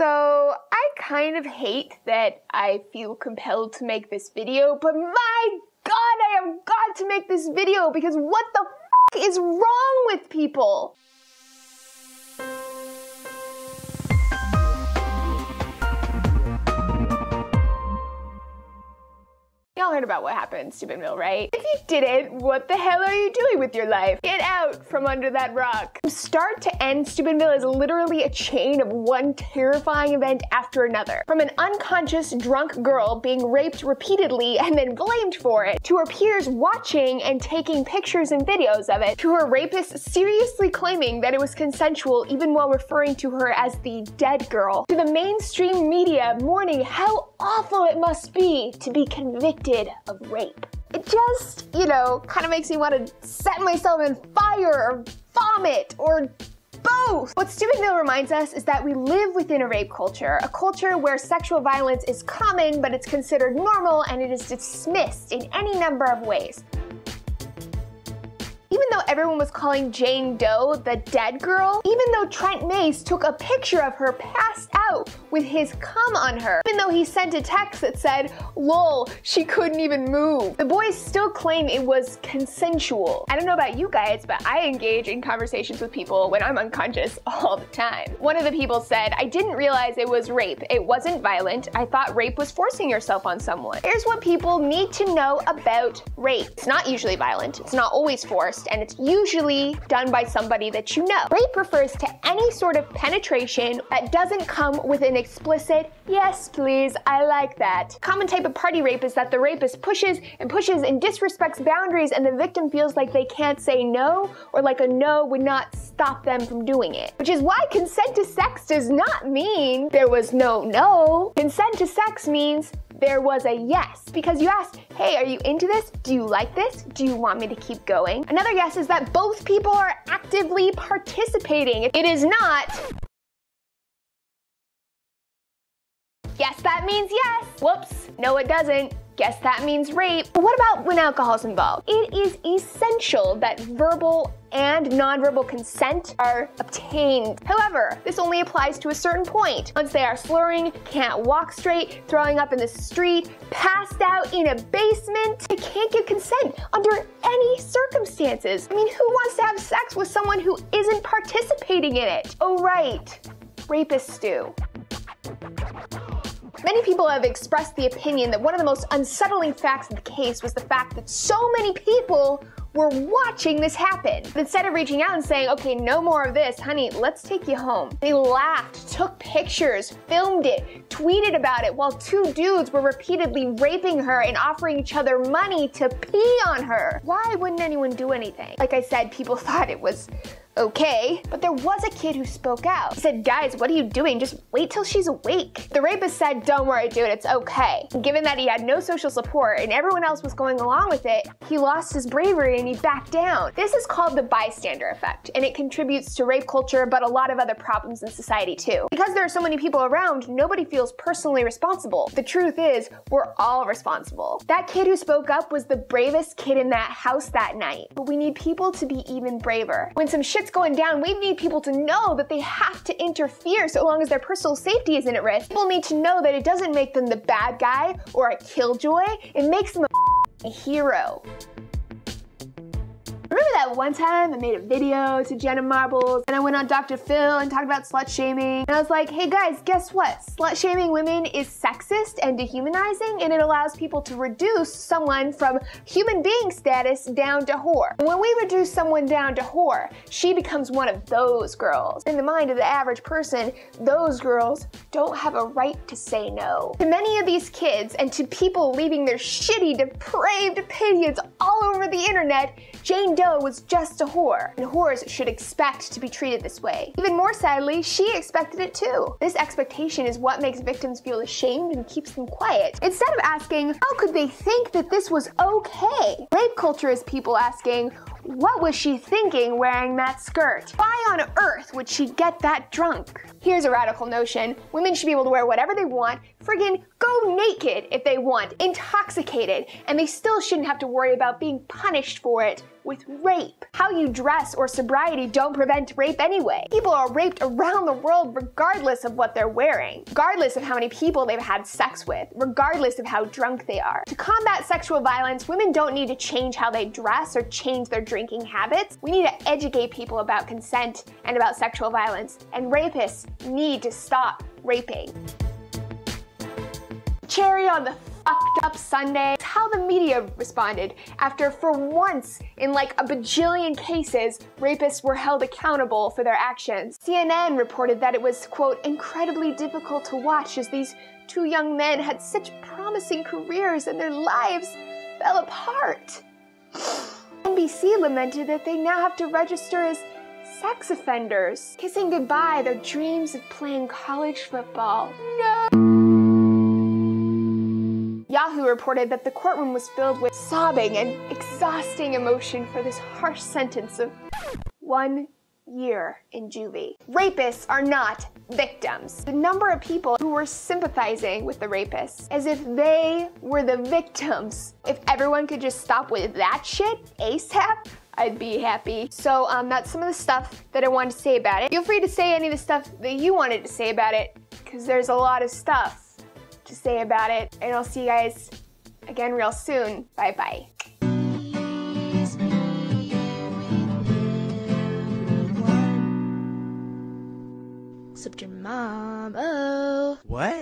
So, I kind of hate that I feel compelled to make this video, but my god, I have got to make this video because what the f is wrong with people? Y'all heard about what happened in Steubenville, right? You didn't, what the hell are you doing with your life? Get out from under that rock. From start to end, Steubenville is literally a chain of one terrifying event after another. From an unconscious, drunk girl being raped repeatedly and then blamed for it, to her peers watching and taking pictures and videos of it, to her rapist seriously claiming that it was consensual even while referring to her as the dead girl, to the mainstream media mourning how awful it must be to be convicted of rape. Just, you know, kind of makes me want to set myself in fire or vomit or both. What Steubenville reminds us is that we live within a rape culture, a culture where sexual violence is common, but it's considered normal and it is dismissed in any number of ways. Everyone was calling Jane Doe the dead girl, even though Trent Mays took a picture of her passed out with his cum on her, even though he sent a text that said, lol, she couldn't even move, the boys still claim it was consensual. I don't know about you guys, but I engage in conversations with people when I'm unconscious all the time. One of the people said, I didn't realize it was rape. It wasn't violent. I thought rape was forcing yourself on someone. Here's what people need to know about rape. It's not usually violent. It's not always forced and it's usually done by somebody that you know. Rape refers to any sort of penetration that doesn't come with an explicit, yes please, I like that. Common type of party rape is that the rapist pushes and pushes and disrespects boundaries and the victim feels like they can't say no or like a no would not stop them from doing it. Which is why consent to sex does not mean there was no no. Consent to sex means there was a yes because you asked, hey, are you into this? Do you like this? Do you want me to keep going? Another yes is that both people are actively participating. It is not Yes, that means yes. Whoops. No, it doesn't. Guess that means rape. But what about when alcohol's involved? It is essential that verbal and nonverbal consent are obtained. However, this only applies to a certain point. Once they are slurring, can't walk straight, throwing up in the street, passed out in a basement, they can't give consent under any circumstances. I mean, who wants to have sex with someone who isn't participating in it? Oh, right. Rapists do. Many people have expressed the opinion that one of the most unsettling facts of the case was the fact that so many people were watching this happen. Instead of reaching out and saying, okay, no more of this, honey, let's take you home. They laughed, took pictures, filmed it, tweeted about it while two dudes were repeatedly raping her and offering each other money to pee on her. Why wouldn't anyone do anything? Like I said, people thought it was okay, but there was a kid who spoke out. He said, guys, what are you doing? Just wait till she's awake. The rapist said, don't worry, dude, it's okay. given that he had no social support and everyone else was going along with it, he lost his bravery and he backed down. This is called the bystander effect, and it contributes to rape culture, but a lot of other problems in society too. Because there are so many people around, nobody feels personally responsible. The truth is, we're all responsible. That kid who spoke up was the bravest kid in that house that night, but we need people to be even braver. When some shit's going down, we need people to know that they have to interfere so long as their personal safety isn't at risk. People need to know that it doesn't make them the bad guy or a killjoy, it makes them a hero. One time I made a video to Jenna Marbles and I went on Dr. Phil and talked about slut shaming? And I was like, hey guys, guess what? Slut shaming women is sexist and dehumanizing and it allows people to reduce someone from human being status down to whore. When we reduce someone down to whore, she becomes one of those girls. In the mind of the average person, those girls don't have a right to say no. To many of these kids and to people leaving their shitty, depraved opinions all over the internet, Jane Doe was just a whore, and whores should expect to be treated this way. Even more sadly, she expected it too. This expectation is what makes victims feel ashamed and keeps them quiet. Instead of asking, how could they think that this was okay? Rape culture is people asking, What was she thinking wearing that skirt? Why on earth would she get that drunk? Here's a radical notion. Women should be able to wear whatever they want, friggin' go naked if they want, intoxicated, and they still shouldn't have to worry about being punished for it with rape. How you dress or sobriety don't prevent rape anyway. People are raped around the world regardless of what they're wearing, regardless of how many people they've had sex with, regardless of how drunk they are. To combat sexual violence, women don't need to change how they dress or change their drinking habits. We need to educate people about consent and about sexual violence, and rapists need to stop raping. Cherry on the fucked up sundae. It's how the media responded after, for once in like a bajillion cases, rapists were held accountable for their actions. CNN reported that it was, quote, incredibly difficult to watch as these two young men had such promising careers and their lives fell apart. NBC lamented that they now have to register as sex offenders, kissing goodbye their dreams of playing college football. No! Reported that the courtroom was filled with sobbing and exhausting emotion for this harsh sentence of one year in juvie. Rapists are not victims. The number of people who were sympathizing with the rapists as if they were the victims. If everyone could just stop with that shit ASAP, I'd be happy. So um, that's some of the stuff that I wanted to say about it. Feel free to say any of the stuff that you wanted to say about it, because there's a lot of stuff to say about it. And I'll see you guys again real soon. Bye bye. Except your mom. Oh. What?